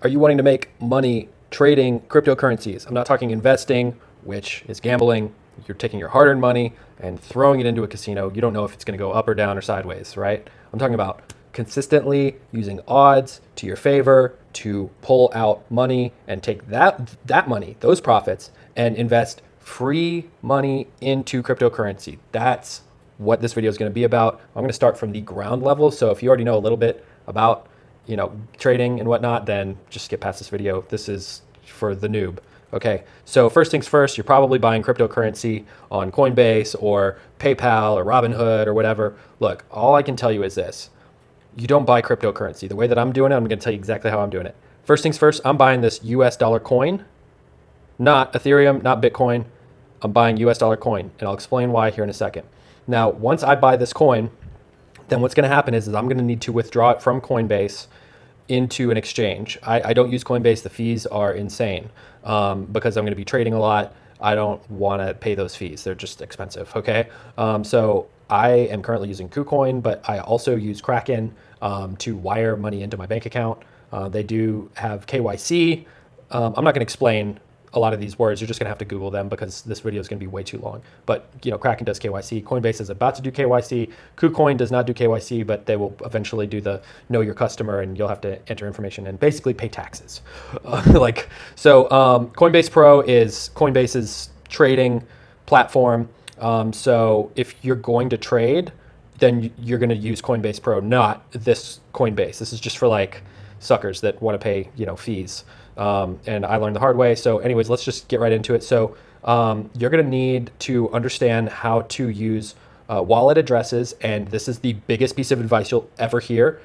Are you wanting to make money trading cryptocurrencies? I'm not talking investing, which is gambling. You're taking your hard earned money and throwing it into a casino. You don't know if it's going to go up or down or sideways, right? I'm talking about consistently using odds to your favor to pull out money and take that that money, those profits and invest free money into cryptocurrency. That's what this video is going to be about. I'm going to start from the ground level. So if you already know a little bit about, you know, trading and whatnot, then just skip past this video. This is for the noob. Okay, so first things first, you're probably buying cryptocurrency on Coinbase or PayPal or Robinhood or whatever. Look, all I can tell you is this you don't buy cryptocurrency. The way that I'm doing it, I'm going to tell you exactly how I'm doing it. First things first, I'm buying this US dollar coin, not Ethereum, not Bitcoin. I'm buying US dollar coin, and I'll explain why here in a second. Now, once I buy this coin, then what's going to happen is, is I'm going to need to withdraw it from Coinbase into an exchange. I, I don't use Coinbase. The fees are insane um, because I'm going to be trading a lot. I don't want to pay those fees. They're just expensive. Okay. Um, so I am currently using KuCoin, but I also use Kraken um, to wire money into my bank account. Uh, they do have KYC. Um, I'm not going to explain a lot of these words. You're just to have to Google them because this video is to be way too long. But you know, Kraken does KYC. Coinbase is about to do KYC. KuCoin does not do KYC, but they will eventually do the know your customer, and you'll have to enter information and basically pay taxes. Like so, um, Coinbase Pro is Coinbase's trading platform. Um, so if you're going to trade, then you're going to use Coinbase Pro, not this Coinbase. This is just for like suckers that want to pay you know fees. Um, and I learned the hard way. So, anyways, let's just get right into it. So, um, you're going to need to understand how to use uh, wallet addresses, and this is the biggest piece of advice you'll ever hear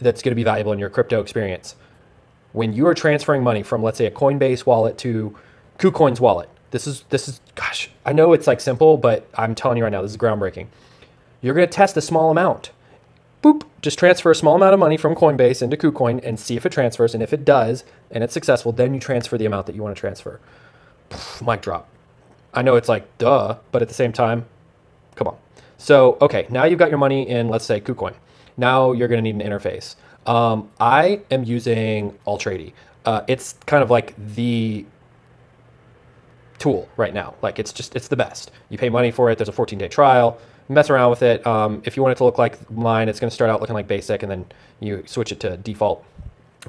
that's going to be valuable in your crypto experience. When you are transferring money from, let's say, a Coinbase wallet to KuCoin's wallet, this is this is gosh, I know it's like simple, but I'm telling you right now, this is groundbreaking. You're going to test a small amount boop, just transfer a small amount of money from Coinbase into KuCoin and see if it transfers. And if it does and it's successful, then you transfer the amount that you want to transfer. mic drop. I know it's like duh, but at the same time, come on. So, okay, now you've got your money in, let's say, KuCoin. Now you're going to need an interface. Um, I am using Altrady. Uh, it's kind of like the tool right now. Like it's just, it's the best. You pay money for it. There's a 14 day trial mess around with it. Um, if you want it to look like mine, it's going to start out looking like basic, and then you switch it to default,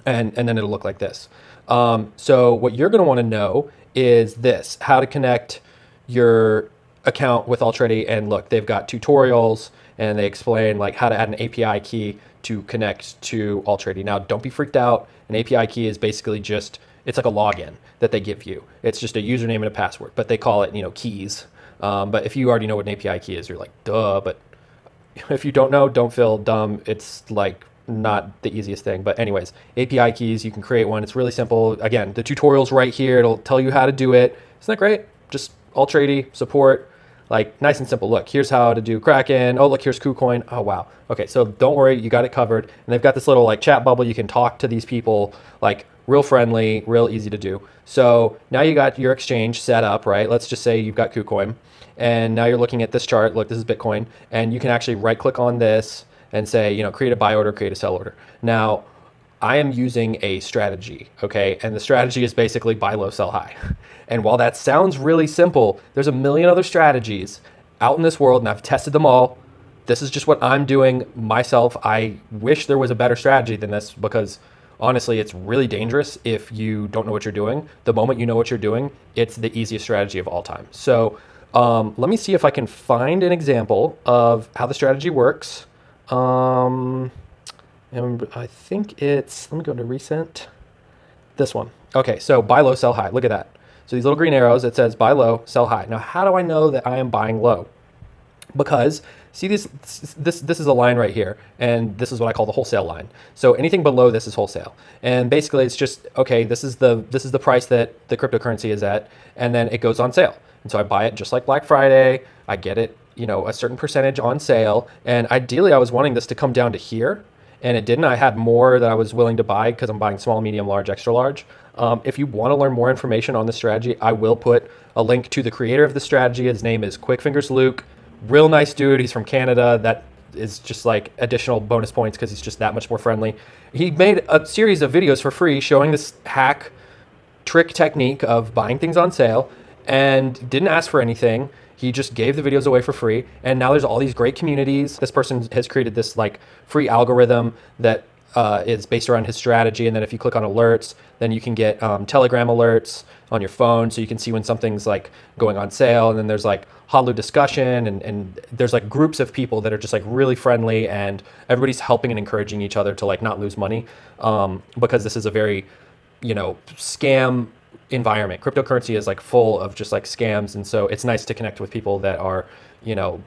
and and then it'll look like this. Um, so what you're going to want to know is this: how to connect your account with Altrady. And look, they've got tutorials, and they explain like how to add an API key to connect to Altrady. Now, don't be freaked out. An API key is basically just it's like a login that they give you. It's just a username and a password, but they call it you know keys um, but if you already know what an API key is, you're like, duh. But if you don't know, don't feel dumb. It's like not the easiest thing. But anyways, API keys, you can create one. It's really simple. Again, the tutorial's right here. It'll tell you how to do it. Isn't that great? Just Altrady support, like nice and simple. Look, here's how to do Kraken. Oh, look, here's KuCoin. Oh, wow. Okay, so don't worry, you got it covered. And they've got this little like chat bubble. You can talk to these people like real friendly, real easy to do. So now you got your exchange set up, right? Let's just say you've got KuCoin. And now you're looking at this chart. Look, this is Bitcoin. And you can actually right click on this and say, you know, create a buy order, create a sell order. Now, I am using a strategy, okay? And the strategy is basically buy low, sell high. And while that sounds really simple, there's a million other strategies out in this world, and I've tested them all. This is just what I'm doing myself. I wish there was a better strategy than this because honestly, it's really dangerous if you don't know what you're doing. The moment you know what you're doing, it's the easiest strategy of all time. So um, let me see if I can find an example of how the strategy works. Um, and I think it's, let me go to recent. This one. Okay, so buy low, sell high. Look at that. So these little green arrows, it says buy low, sell high. Now, how do I know that I am buying low? Because see this this this is a line right here and this is what I call the wholesale line. So anything below this is wholesale. And basically it's just okay, this is the this is the price that the cryptocurrency is at and then it goes on sale. And so I buy it just like Black Friday. I get it, you know, a certain percentage on sale. And ideally, I was wanting this to come down to here, and it didn't. I had more that I was willing to buy because I'm buying small, medium, large, extra large. Um, if you want to learn more information on the strategy, I will put a link to the creator of the strategy. His name is Quickfingers Luc. Real nice dude. He's from Canada. That is just like additional bonus points because he's just that much more friendly. He made a series of videos for free showing this hack trick technique of buying things on sale and didn't ask for anything. He just gave the videos away for free. And now there's all these great communities. This person has created this like free algorithm that uh, is based around his strategy. And then if you click on alerts, then you can get um, Telegram alerts on your phone, so you can see when something's like going on sale. And then there's like Hodl discussion, and, and there's like groups of people that are just like really friendly, and everybody's helping and encouraging each other to like not lose money, um, because this is a very, you know, scam environment. Cryptocurrency is like full of just like scams, and so it's nice to connect with people that are, you know,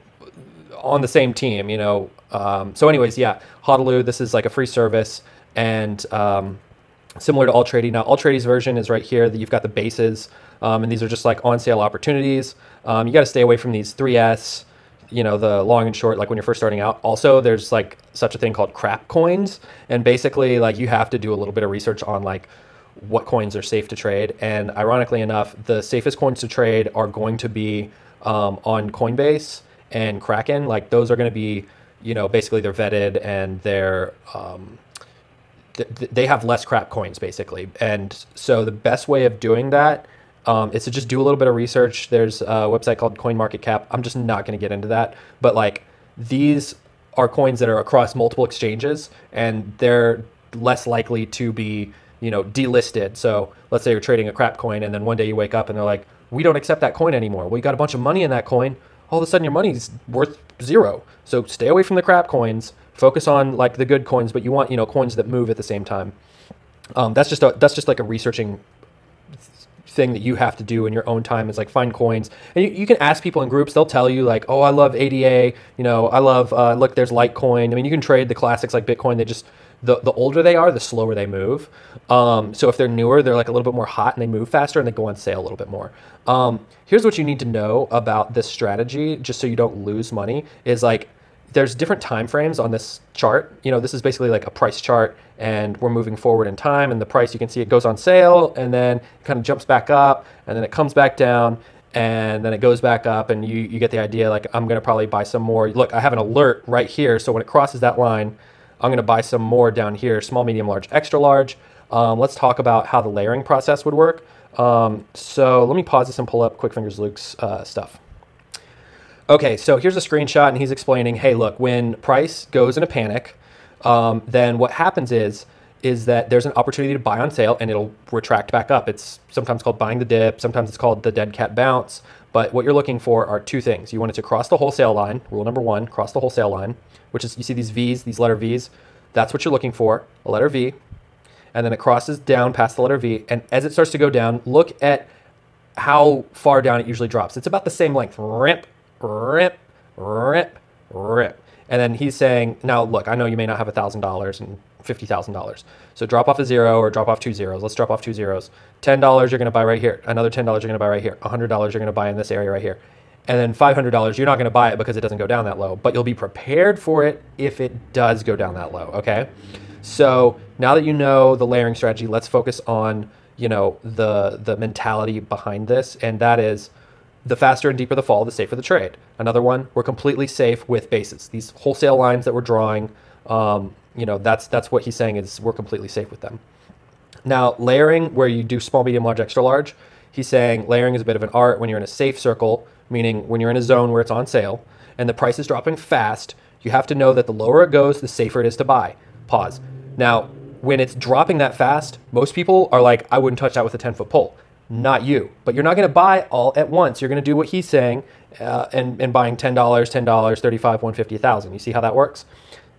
on the same team. You know, um, so anyways, yeah, Hodl. This is like a free service, and um, similar to Altrady. Now, Altrady's version is right here. That you've got the bases, um, and these are just like on sale opportunities. Um, you got to stay away from these 3S. You know, the long and short, like when you're first starting out. Also, there's like such a thing called crap coins, and basically, like you have to do a little bit of research on like what coins are safe to trade. And ironically enough, the safest coins to trade are going to be um, on Coinbase and Kraken. Like those are going to be, you know, basically they're vetted and they're um, th- they have less crap coins basically. And so the best way of doing that um, is to just do a little bit of research. There's a website called CoinMarketCap. I'm just not going to get into that, but like these are coins that are across multiple exchanges and they're less likely to be you know, delisted. So let's say you're trading a crap coin and then one day you wake up and they're like, we don't accept that coin anymore. You got a bunch of money in that coin. All of a sudden your money's worth zero. So stay away from the crap coins. Focus on like the good coins, but you want, you know, coins that move at the same time. Um, that's just a, that's just like a researching thing that you have to do in your own time is like find coins and you, you can ask people in groups they'll tell you like oh i love ada you know i love uh, look there's litecoin i mean you can trade the classics like bitcoin they just the, the older they are, the slower they move. Um, so if they're newer, they're like a little bit more hot and they move faster and they go on sale a little bit more. Um, here's what you need to know about this strategy, just so you don't lose money, is like there's different time frames on this chart. You know, this is basically like a price chart and we're moving forward in time and the price you can see it goes on sale and then it kind of jumps back up and then it comes back down and then it goes back up and you, you get the idea like I'm gonna probably buy some more. Look, I have an alert right here. So when it crosses that line, I'm going to buy some more down here, small, medium, large, extra large. Um, let's talk about how the layering process would work. Um, so let me pause this and pull up Quickfingers Luc's uh, stuff. Okay, so here's a screenshot, and he's explaining, hey, look, when price goes in a panic, um, then what happens is is that there's an opportunity to buy on sale and it'll retract back up. It's sometimes called buying the dip, sometimes it's called the dead cat bounce. But what you're looking for are two things. You want it to cross the wholesale line, rule number one, cross the wholesale line which is you see these V's, these letter V's. That's what you're looking for, a letter V. And then it crosses down past the letter V. And as it starts to go down, look at how far down it usually drops. It's about the same length. Rip, rip, rip, rip. And then he's saying, now look, I know you may not have $1,000 and $50,000. So drop off a zero or drop off two zeros. Let's drop off two zeros. $10 you're going to buy right here. Another $10 you're going to buy right here. $100 you're going to buy in this area right here and then $500 you're not going to buy it because it doesn't go down that low but you'll be prepared for it if it does go down that low okay so now that you know the layering strategy let's focus on you know the the mentality behind this and that is the faster and deeper the fall the safer the trade another one we're completely safe with bases these wholesale lines that we're drawing um, you know that's that's what he's saying is we're completely safe with them now layering where you do small medium large extra large he's saying layering is a bit of an art when you're in a safe circle meaning when you're in a zone where it's on sale and the price is dropping fast, you have to know that the lower it goes, the safer it is to buy. Pause. Now, when it's dropping that fast, most people are like, I wouldn't touch that with a 10 foot pole. Not you. But you're not going to buy all at once. You're going to do what he's saying uh, and, and buying $10, $10, 35 150 1000 You see how that works?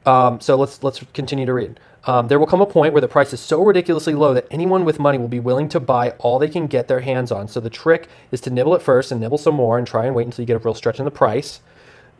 Um, so let's, let's continue to read. Um, there will come a point where the price is so ridiculously low that anyone with money will be willing to buy all they can get their hands on. So the trick is to nibble at first and nibble some more and try and wait until you get a real stretch in the price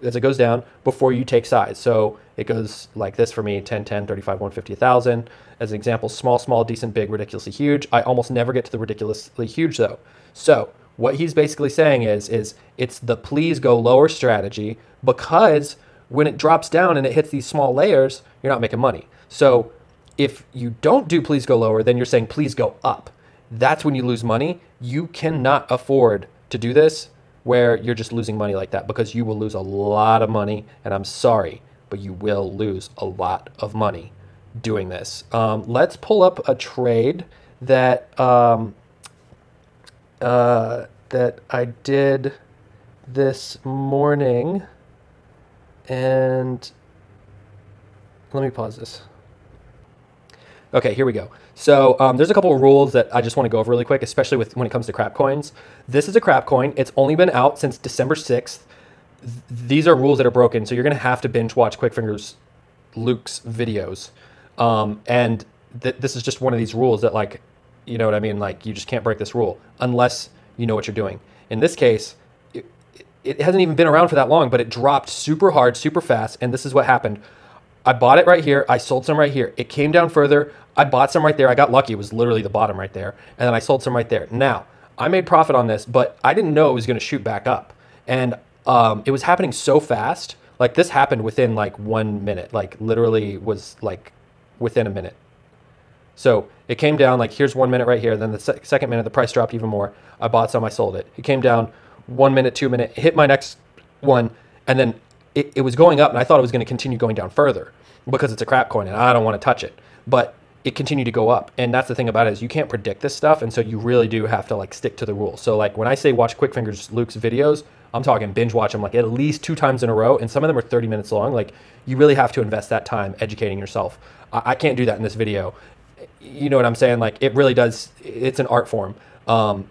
as it goes down before you take size. So it goes like this for me 10, 10, 35, 150, 1000. As an example, small, small, decent, big, ridiculously huge. I almost never get to the ridiculously huge though. So what he's basically saying is, is it's the please go lower strategy because when it drops down and it hits these small layers, you're not making money. So if you don't do please go lower, then you're saying please go up. That's when you lose money. You cannot afford to do this where you're just losing money like that because you will lose a lot of money. And I'm sorry, but you will lose a lot of money doing this. Um, let's pull up a trade that um, uh, that I did this morning, and let me pause this. Okay, here we go. So um, there's a couple of rules that I just want to go over really quick, especially with when it comes to crap coins. This is a crap coin. It's only been out since December 6th. Th- these are rules that are broken, so you're going to have to binge watch Quickfingers Luc's videos. Um, and th- this is just one of these rules that, like, you know what I mean? Like, you just can't break this rule unless you know what you're doing. In this case, it, hasn't even been around for that long, but it dropped super hard, super fast, and this is what happened. I bought it right here. I sold some right here. It came down further. I bought some right there. I got lucky. It was literally the bottom right there. And then I sold some right there. Now, I made profit on this, but I didn't know it was going to shoot back up. And um, it was happening so fast. Like this happened within like one minute, like literally was like within a minute. So it came down like here's one minute right here. Then the se- second minute, the price dropped even more. I bought some, I sold it. It came down one minute, two minute, hit my next one, and then it, it was going up, and I thought it was going to continue going down further because it's a crap coin and I don't want to touch it. But it continued to go up, and that's the thing about it is you can't predict this stuff, and so you really do have to like stick to the rules. So like when I say watch Quickfingers Luc's videos, I'm talking binge watch them like at least two times in a row, and some of them are 30 minutes long. Like you really have to invest that time educating yourself. I, I can't do that in this video. You know what I'm saying? Like it really does. It's an art form, um,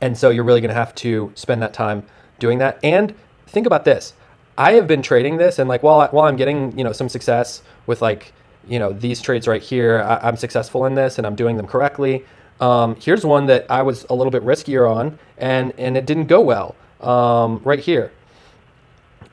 and so you're really going to have to spend that time doing that. And think about this: I have been trading this, and like while I, while I'm getting you know some success with like you know these trades right here, I, I'm successful in this, and I'm doing them correctly. Um, here's one that I was a little bit riskier on, and and it didn't go well. Um, right here,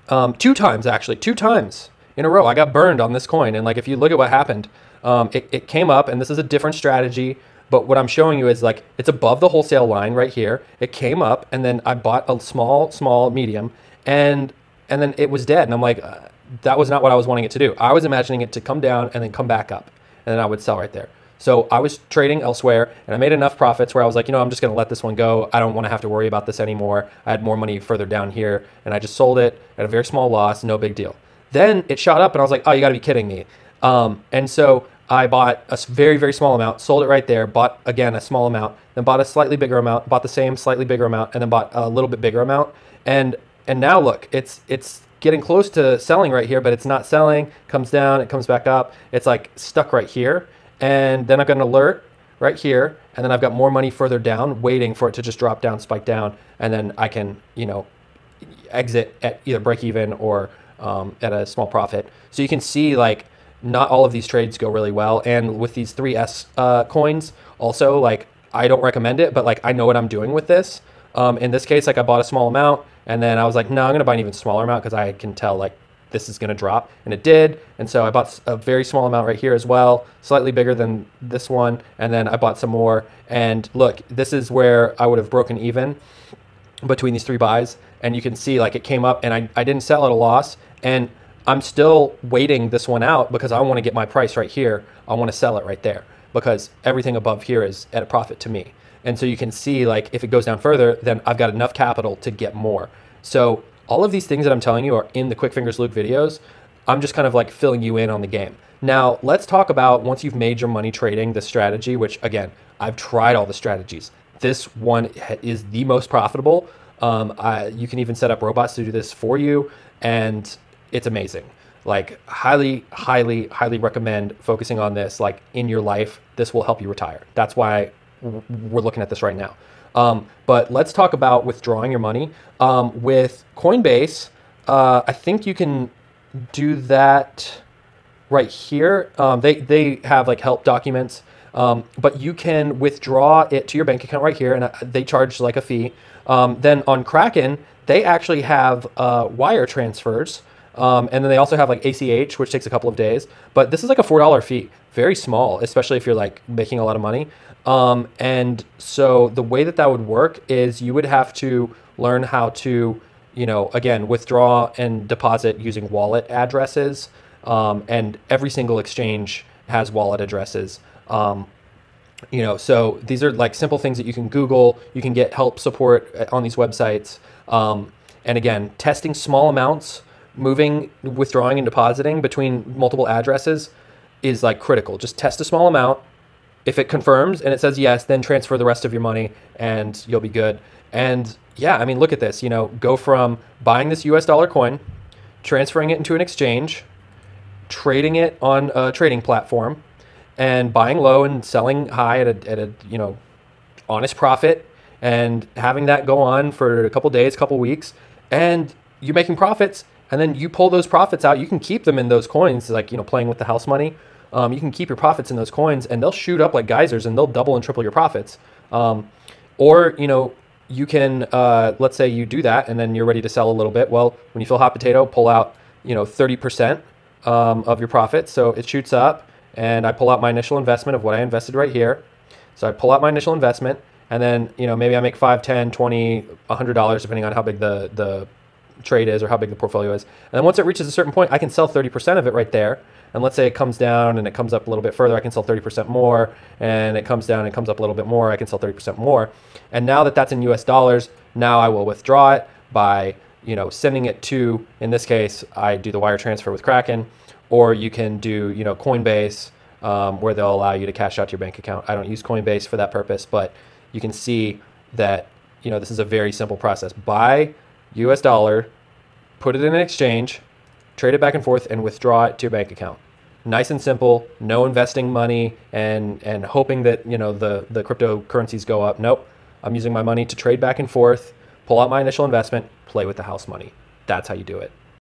um, two times actually, two times in a row, I got burned on this coin. And like if you look at what happened, um, it, it came up, and this is a different strategy. But what I'm showing you is like it's above the wholesale line right here. It came up, and then I bought a small, small, medium, and and then it was dead. And I'm like, uh, that was not what I was wanting it to do. I was imagining it to come down and then come back up, and then I would sell right there. So I was trading elsewhere, and I made enough profits where I was like, you know, I'm just going to let this one go. I don't want to have to worry about this anymore. I had more money further down here, and I just sold it at a very small loss, no big deal. Then it shot up, and I was like, oh, you got to be kidding me. Um, and so I bought a very, very small amount, sold it right there, bought again a small amount, then bought a slightly bigger amount, bought the same slightly bigger amount, and then bought a little bit bigger amount. And and now look, it's it's getting close to selling right here, but it's not selling. Comes down, it comes back up. It's like stuck right here. And then I've got an alert right here, and then I've got more money further down, waiting for it to just drop down, spike down, and then I can, you know, exit at either break even or um, at a small profit. So you can see like not all of these trades go really well. And with these 3S uh, coins, also like I don't recommend it, but like I know what I'm doing with this. Um, in this case, like I bought a small amount and then I was like, no, I'm gonna buy an even smaller amount because I can tell like this is gonna drop, and it did. And so I bought a very small amount right here as well, slightly bigger than this one, and then I bought some more. And look, this is where I would have broken even between these three buys, and you can see like it came up, and I, I didn't sell at a loss, and I'm still waiting this one out because I want to get my price right here. I want to sell it right there because everything above here is at a profit to me. And so you can see like if it goes down further, then I've got enough capital to get more. So all of these things that I'm telling you are in the Quickfingers Luc videos. I'm just kind of like filling you in on the game. Now, let's talk about once you've made your money trading the strategy, which again, I've tried all the strategies. This one is the most profitable. Um, I, you can even set up robots to do this for you, and it's amazing. Like, highly, highly, highly recommend focusing on this. Like in your life, this will help you retire. That's why we're looking at this right now. Um, but let's talk about withdrawing your money. Um, with Coinbase, uh, I think you can do that right here. Um, they, they have like help documents, um, but you can withdraw it to your bank account right here, and uh, they charge like a fee. Um, then on Kraken, they actually have uh, wire transfers. Um, and then they also have like ACH, which takes a couple of days. But this is like a four dollar fee, very small, especially if you're like making a lot of money. Um, and so the way that that would work is you would have to learn how to, you know, again, withdraw and deposit using wallet addresses. Um, and every single exchange has wallet addresses. Um, you know, so these are like simple things that you can Google. You can get help support on these websites. Um, and again, testing small amounts moving, withdrawing, and depositing between multiple addresses is like critical. Just test a small amount. If it confirms and it says yes, then transfer the rest of your money and you'll be good. And yeah, I mean, look at this. You know, go from buying this US dollar coin, transferring it into an exchange, trading it on a trading platform, and buying low and selling high at a, at a you know honest profit and having that go on for a couple days, couple weeks, and you're making profits, and then you pull those profits out. You can keep them in those coins, like you know, playing with the house money. Um, you can keep your profits in those coins, and they'll shoot up like geysers, and they'll double and triple your profits. Um, or you know, you can uh, let's say you do that, and then you're ready to sell a little bit. Well, when you feel hot potato, pull out you know 30% um, of your profit, so it shoots up, and I pull out my initial investment of what I invested right here. So I pull out my initial investment, and then you know maybe I make 5, 10, 20, 100 dollars depending on how big the the trade is or how big the portfolio is. And then once it reaches a certain point, I can sell 30% of it right there. And let's say it comes down and it comes up a little bit further, I can sell 30% more. And it comes down and comes up a little bit more, I can sell 30% more. And now that that's in US dollars, now I will withdraw it by you know sending it to in this case I do the wire transfer with Kraken or you can do you know Coinbase um, where they'll allow you to cash out to your bank account. I don't use Coinbase for that purpose, but you can see that you know this is a very simple process. Buy US dollar, put it in an exchange, trade it back and forth, and withdraw it to your bank account. Nice and simple. No investing money and and hoping that you know the the cryptocurrencies go up. Nope. I'm using my money to trade back and forth, pull out my initial investment, play with the house money. That's how you do it.